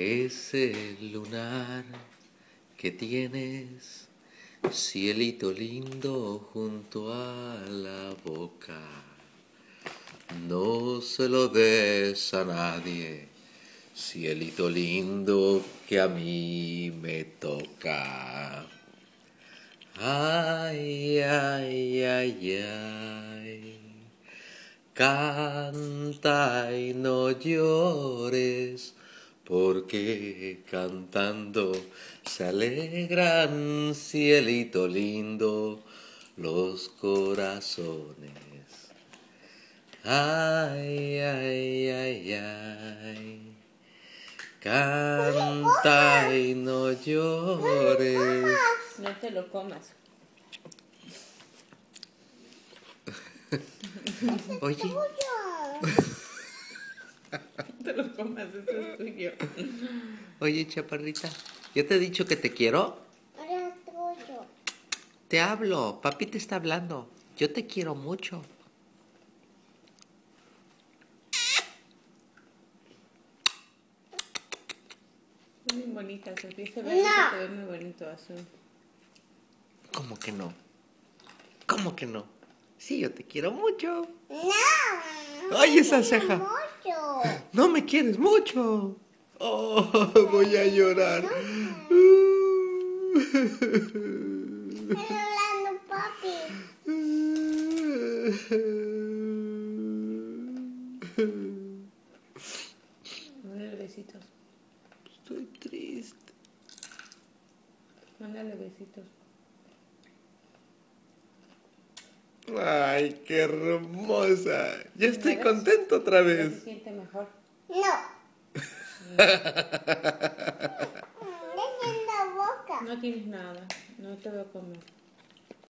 Ese lunar que tienes, cielito lindo junto a la boca. No se lo des a nadie, cielito lindo que a mí me toca. Ay, ay, ay, ay. Canta y no llores porque cantando se alegran, cielito lindo, los corazones. Ay, ay, ay, ay. Canta y no llores. No te lo comas. Oye, lo comas, eso es tuyo. oye, chaparrita, ¿yo te he dicho que te quiero? Ahora es tuyo. Te hablo, papi te está hablando. Yo te quiero mucho. Muy bonita, Sofía. Ese No. beso se ve muy bonito azul. ¿Cómo que no? ¿Cómo que no? Sí, yo te quiero mucho. No. Ay, esa ceja. No me quieres mucho. Oh, voy a llorar. Estoy hablando, papi. Mándale besitos. Estoy triste. Mándale besitos. Ay, qué hermosa. Ya estoy ¿Ya ves? contento otra ¿Ya se vez. siente mejor? No. Dejen la boca. No tienes nada. No te voy a comer.